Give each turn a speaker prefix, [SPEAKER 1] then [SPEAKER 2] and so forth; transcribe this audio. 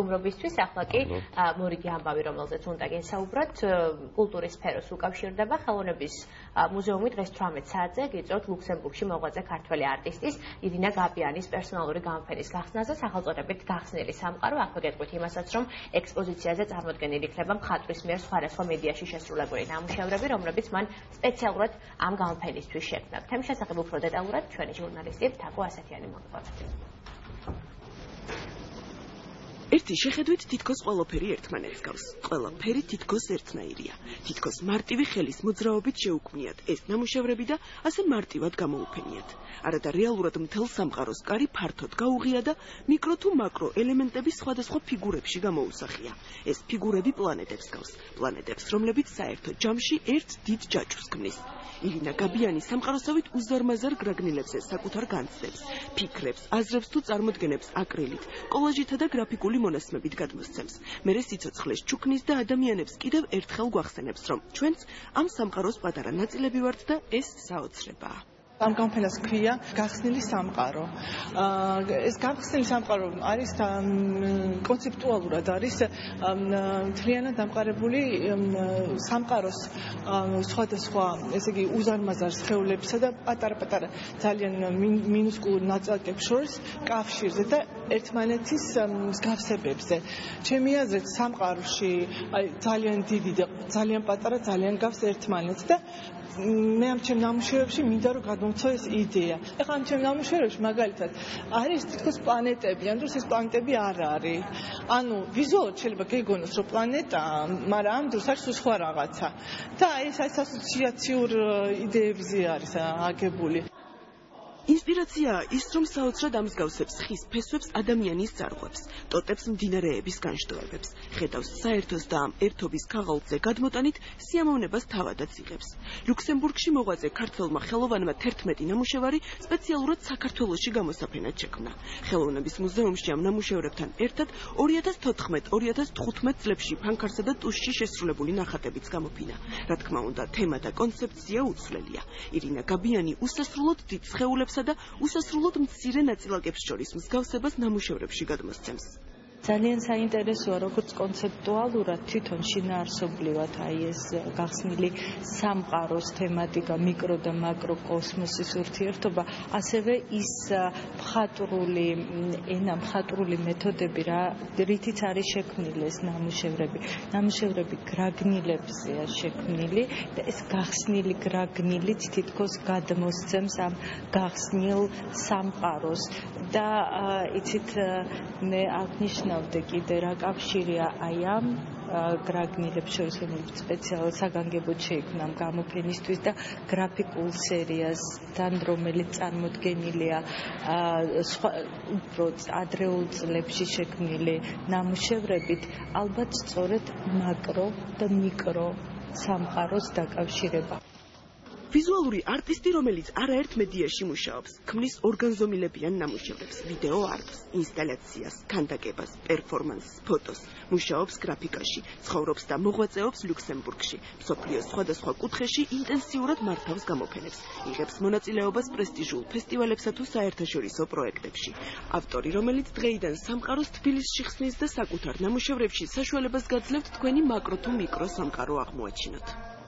[SPEAKER 1] სტუმრობისთვის ახლა კი მორიგი ამბავი რომელზეც უნდა გესაუბროთ კულტურის სფეროს უკავშირდება ხელოვნების მუზეუმი დღეს 18 საათზე გიწევთ ლუქსემბურგში მოღვაწე ქართველი არტისტის ირინა გაბიანის პერსონალური გამოფენის გახსნაზე სახელწოდებით გახსნილი სამყარო. აქვე გეტყვით იმასაც რომ ექსპოზიციაზე წარმოდგენილი იქნება მხატვრის მიერ სხვადასხვა მედიაში შესრულებული ნამუშევრები რომლებიც მან სპეციალურად ამ გამოფენისთვის შექმნა. თემის შესახებ უფრო დეტალურად ჩვენი ჟურნალისტი თაკო ასათიანი მოგვიყვება
[SPEAKER 2] ერთი შეხედვით თითქოს ყველაფერი ერთმანეთს გავს. ყველაფერი თითქოს ერთნაირია. თითქოს მარტივი ხელის მოძრაობით შეუქმნიათ ეს ნამუშევრები და ასე მარტივად გამოუფენიათ. არადა რეალურად მთელ სამყაროს კარი ფართოდ გაუღია და მიკრო თუ მაკრო ელემენტები სხვადასხვა ფიგურებში გამოუსახია. ეს ფიგურები პლანეტებს გავს. პლანეტებს, რომლებიც საერთო ჯამში ერთ დიდ ჯაჭვს ქმნის. ირინა გაბიანი სამყაროსავით უზარმაზარ გრაგნილებს ეს საკუთარ განცდებს, ფიქრებს, აზრებს თუ წარმოდგენებს აკრილით, კოლაჟითა და გრაფიკული მონასმებით გადმოსცემს. მერე სიცოცხლეს ჩუქნის და ადამიანებს კიდევ ერთხელ გვახსენებს, რომ ჩვენც ამ სამყაროს პატარა ნაწილები ვართ და ეს საოცრებაა.
[SPEAKER 3] ამ გამოფენას ქვია გახსნილი სამყარო. ეს გახსნილი სამყარო არის კონცეპტუალურად არის მთლიანად დამყარებული სამყაროს სხვადასხვა, ესე იგი, უზარმაზარ სხეულებსა და პატარ-პატარა ძალიან მინუსკულ ნაწილაკებს შორის კავშირზე და ერთმანეთის მსგავსებებზე. ჩემი აზრით, სამყაროში აი ძალიან დიდი და ძალიან პატარა ძალიან გავს ერთმანეთს და მე ამ ჩემ ნამუშევრებში მინდა რომ გადმოცვა ეს იდეა. ეხლა ამ ჩემ ნამუშევრებში მაგალითად არის თითქოს პლანეტები, ან დროს ეს პლანეტები არ არის. ანუ ვიზუალურად შეიძლება გეგონოს რომ პლანეტა, მაგრამ ამ დროს არის სხვა რაღაცა. და ეს ეს ასოციაციურ იდეებზე არის აგებული.
[SPEAKER 2] ინსპირაცია ის რომ საოცრად ამსგავსებს ხის ფესვებს ადამიანის ძარღვებს, ტოტებს მდინარეების განშტოებებს, ხედავს საერთოს და ამ ერთობის ქაღალდზე გადმოტანით სიამოვნებას თავადაც იღებს. ლუქსემბურგში მოღვაწე ქართველმა ხელოვანმა 11 ნამუშევარი სპეციალურად საქართველოში გამოსაფენად შექმნა. ხელოვნების მუზეუმში ამ ნამუშევრებთან ერთად 2014-2015 წლებში ფანქარსა და ტუშში შესრულებული ნახატებიც გამოფინა. რა თქმა უნდა, თემა და კონცეფცია უცვლელია. ირინა გაბიანი უსასრულოდ დიდ სხეულებსა და უსასრულოდ მცირე ნაწილაკებს შორის მსგავსებას ნამუშევრებში გადმოსცემს.
[SPEAKER 4] ძალიან საინტერესოა როგორც კონცეპტუალურად თვითონ შინაარსობრივად აი ეს გახსნილი სამყაროს თემატიკა მიკრო და მაკრო კოსმოსის ურთიერთობა ასევე ის მხატვრული ენა მხატვრული მეთოდები რა რითიც არის შექმნილი ეს ნამუშევრები. ნამუშევრები გრაგნილებზეა შექმნილი და ეს გახსნილი გრაგნილიც თითქოს გადმოსცემს ამ გახსნილ სამყაროს. და იცით მე აღნიშნავ ვფიქრავდე კიდე რა კავშირია აი ამ გრაგნილებს შორის რომელიც სპეციალურად საგანგებოდ შეიქმნა გამოფენისთვის და გრაფიკულ სერიასთან რომელიც წარმოდგენილია სხვა უფრო ადრეულ წლებში შექმნილი ნამუშევრებით ალბათ სწორედ მაკრო და მიკრო სამყაროს დაკავშირება
[SPEAKER 2] ვიზუალური არტისტი, რომელიც არაერთ მედიაში მუშაობს, ქმნის ორგანზომილებიან ნამუშევრებს, ვიდეო არტს, ინსტალაციას, ქანდაკებას, პერფორმანსს, ფოტოს, მუშაობს გრაფიკაში, ცხოვრობს და მოღვაწეობს ლუქსემბურგში, მსოფლიოს სხვადასხვა კუთხეში ინტენსიურად მართავს გამოფენებს, იღებს მონაწილეობას პრესტიჟულ ფესტივალებსა თუ საერთაშორისო პროექტებში. ავტორი, რომელიც დღეიდან სამყაროს თბილისში ხსნის და საკუთარ ნამუშევრებში საშუალებას გაძლევთ თქვენი მაკრო თუ მიკრო სამყარო აღმოაჩინოთ.